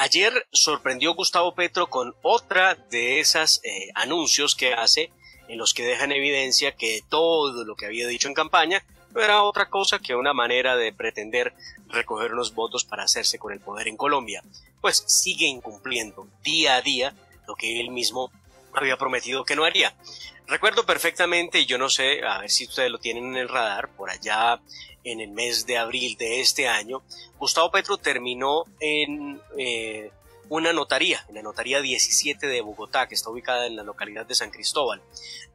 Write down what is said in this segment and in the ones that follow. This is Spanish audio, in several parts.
Ayer sorprendió Gustavo Petro con otra de esas eh, anuncios que hace en los que dejan evidencia que todo lo que había dicho en campaña no era otra cosa que una manera de pretender recoger unos votos para hacerse con el poder en Colombia, pues sigue incumpliendo día a día lo que él mismo había prometido que no haría. Recuerdo perfectamente, y yo no sé, a ver si ustedes lo tienen en el radar, por allá en el mes de abril de este año, Gustavo Petro terminó en eh, una notaría, en la notaría 17 de Bogotá, que está ubicada en la localidad de San Cristóbal,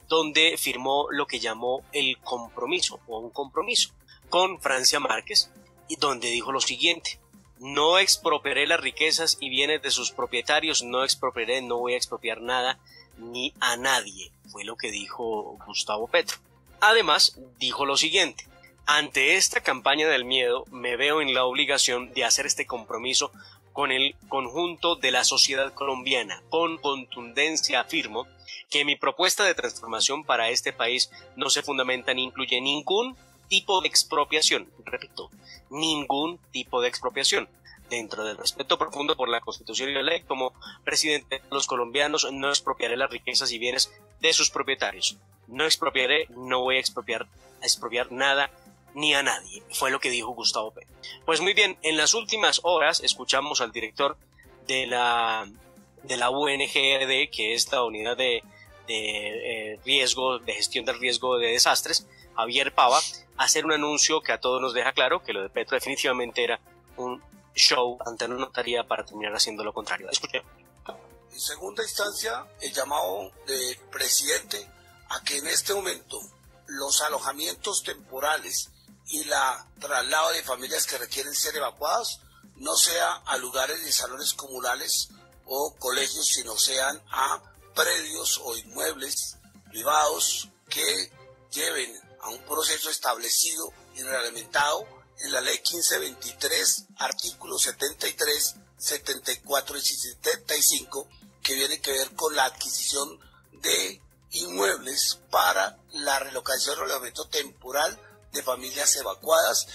donde firmó lo que llamó el compromiso o un compromiso con Francia Márquez, y donde dijo lo siguiente, no expropiaré las riquezas y bienes de sus propietarios, no expropiaré, no voy a expropiar nada ni a nadie, fue lo que dijo Gustavo Petro. Además, dijo lo siguiente, ante esta campaña del miedo me veo en la obligación de hacer este compromiso con el conjunto de la sociedad colombiana. Con contundencia afirmo que mi propuesta de transformación para este país no se fundamenta ni incluye ningún tipo de expropiación, repito, ningún tipo de expropiación. Dentro del respeto profundo por la Constitución y la ley, como presidente de los colombianos, no expropiaré las riquezas y bienes de sus propietarios. No expropiaré, no voy a expropiar, a expropiar nada ni a nadie, fue lo que dijo Gustavo P. Pues muy bien, en las últimas horas escuchamos al director de la, de la UNGRD, que es la unidad de, de eh, riesgo, de gestión del riesgo de desastres, Javier Pava, hacer un anuncio que a todos nos deja claro que lo de Petro definitivamente era un show ante una notaría para terminar haciendo lo contrario. Escuchemos. En segunda instancia, el llamado del presidente a que en este momento los alojamientos temporales y la traslado de familias que requieren ser evacuadas no sea a lugares de salones comunales o colegios, sino sean a predios o inmuebles privados que lleven a un proceso establecido y reglamentado en la ley 1523, artículos 73, 74 y 75, que viene que ver con la adquisición de inmuebles para la relocación o relojamiento temporal de familias evacuadas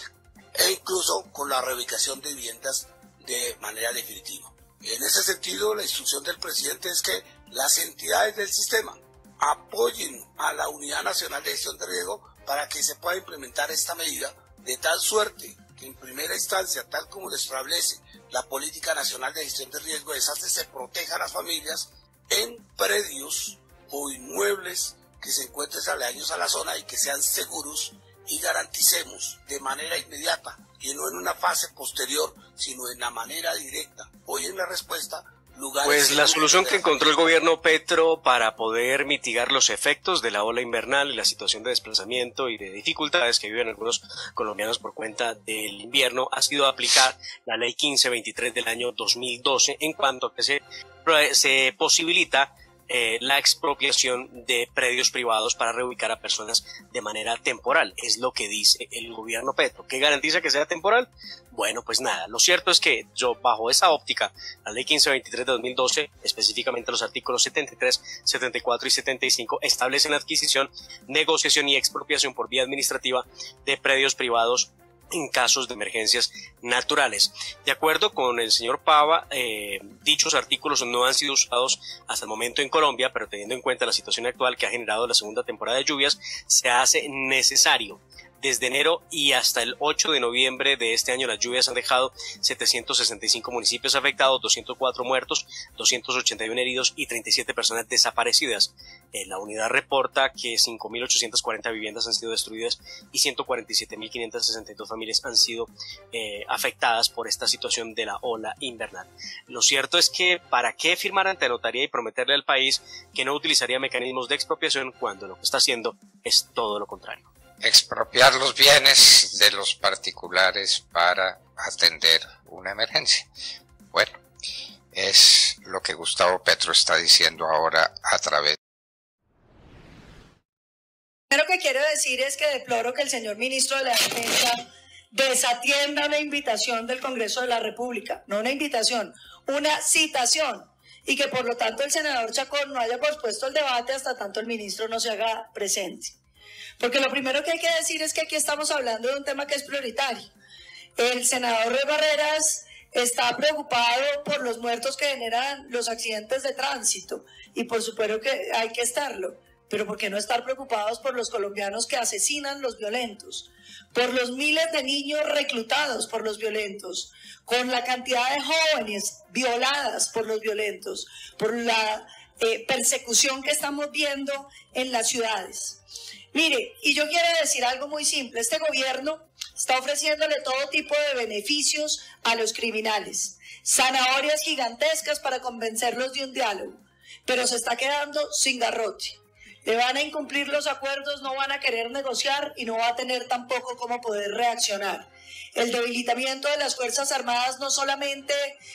e incluso con la reubicación de viviendas de manera definitiva. En ese sentido, la instrucción del presidente es que las entidades del sistema apoyen a la Unidad Nacional de Gestión de Riesgo para que se pueda implementar esta medida de tal suerte que en primera instancia, tal como lo establece la Política Nacional de Gestión de Riesgo de Desastres, se proteja a las familias en predios o inmuebles que se encuentren aledaños a la zona y que sean seguros y garanticemos de manera inmediata y no en una fase posterior, sino en la manera directa. Hoy en la respuesta pues la solución que encontró el gobierno Petro para poder mitigar los efectos de la ola invernal y la situación de desplazamiento y de dificultades que viven algunos colombianos por cuenta del invierno ha sido aplicar la ley 1523 del año 2012 en cuanto a que se, se posibilita eh, la expropiación de predios privados para reubicar a personas de manera temporal. Es lo que dice el gobierno Petro. ¿Qué garantiza que sea temporal? Bueno, pues nada, lo cierto es que yo bajo esa óptica, la ley 1523 de 2012, específicamente los artículos 73, 74 y 75, establecen la adquisición, negociación y expropiación por vía administrativa de predios privados en casos de emergencias naturales. De acuerdo con el señor Pava, eh, dichos artículos no han sido usados hasta el momento en Colombia, pero teniendo en cuenta la situación actual que ha generado la segunda temporada de lluvias, se hace necesario desde enero y hasta el 8 de noviembre de este año las lluvias han dejado 765 municipios afectados, 204 muertos, 281 heridos y 37 personas desaparecidas. Eh, la unidad reporta que 5.840 viviendas han sido destruidas y 147.562 familias han sido eh, afectadas por esta situación de la ola invernal. Lo cierto es que ¿para qué firmar ante notaría y prometerle al país que no utilizaría mecanismos de expropiación cuando lo que está haciendo es todo lo contrario? Expropiar los bienes de los particulares para atender una emergencia. Bueno, es lo que Gustavo Petro está diciendo ahora a través. Lo que quiero decir es que deploro que el señor ministro de la Defensa desatienda una invitación del Congreso de la República, no una invitación, una citación, y que por lo tanto el senador Chacón no haya pospuesto el debate hasta tanto el ministro no se haga presente. Porque lo primero que hay que decir es que aquí estamos hablando de un tema que es prioritario. El senador de Barreras está preocupado por los muertos que generan los accidentes de tránsito y por supuesto que hay que estarlo, pero ¿por qué no estar preocupados por los colombianos que asesinan los violentos? Por los miles de niños reclutados por los violentos, con la cantidad de jóvenes violadas por los violentos, por la eh, persecución que estamos viendo en las ciudades. Mire, y yo quiero decir algo muy simple, este gobierno está ofreciéndole todo tipo de beneficios a los criminales, zanahorias gigantescas para convencerlos de un diálogo, pero se está quedando sin garrote. Le van a incumplir los acuerdos, no van a querer negociar y no va a tener tampoco cómo poder reaccionar. El debilitamiento de las Fuerzas Armadas no solamente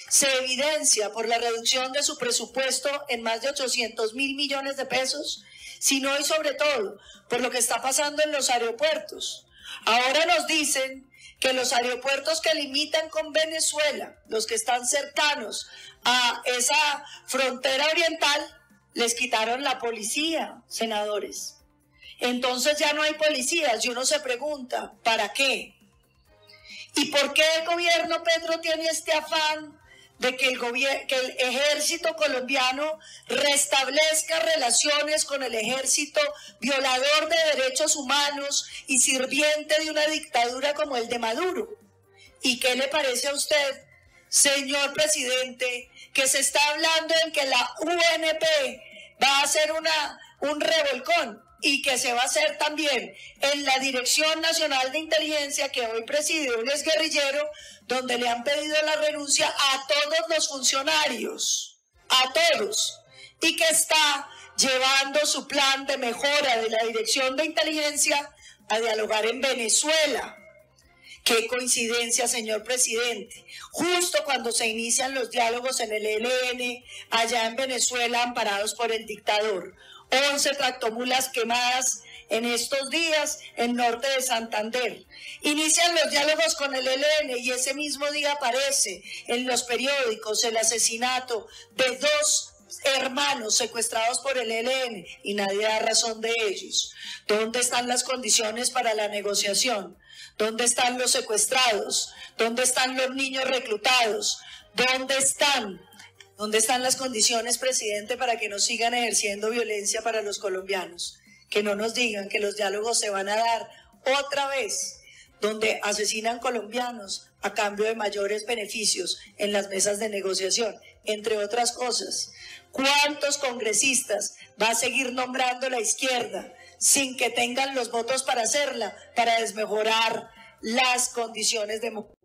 se evidencia por la reducción de su presupuesto en más de 800 mil millones de pesos, sino y sobre todo por lo que está pasando en los aeropuertos. Ahora nos dicen que los aeropuertos que limitan con Venezuela, los que están cercanos a esa frontera oriental, les quitaron la policía, senadores. Entonces ya no hay policías y uno se pregunta, ¿para qué? ¿Y por qué el gobierno Petro tiene este afán de que el, que el ejército colombiano restablezca relaciones con el ejército violador de derechos humanos y sirviente de una dictadura como el de Maduro? ¿Y qué le parece a usted, señor presidente, que se está hablando en que la UNP va a hacer una, un revolcón? Y que se va a hacer también en la Dirección Nacional de Inteligencia que hoy preside un guerrillero, donde le han pedido la renuncia a todos los funcionarios, a todos, y que está llevando su plan de mejora de la Dirección de Inteligencia a dialogar en Venezuela. Qué coincidencia, señor presidente. Justo cuando se inician los diálogos en el ELN, allá en Venezuela, amparados por el dictador. 11 tractomulas quemadas en estos días en norte de Santander. Inician los diálogos con el ELN y ese mismo día aparece en los periódicos el asesinato de dos hermanos secuestrados por el ELN y nadie da razón de ellos. ¿Dónde están las condiciones para la negociación? ¿Dónde están los secuestrados? ¿Dónde están los niños reclutados? ¿Dónde están ¿Dónde están las condiciones, presidente, para que no sigan ejerciendo violencia para los colombianos? Que no nos digan que los diálogos se van a dar otra vez, donde asesinan colombianos a cambio de mayores beneficios en las mesas de negociación, entre otras cosas. ¿Cuántos congresistas va a seguir nombrando la izquierda sin que tengan los votos para hacerla, para desmejorar las condiciones democráticas?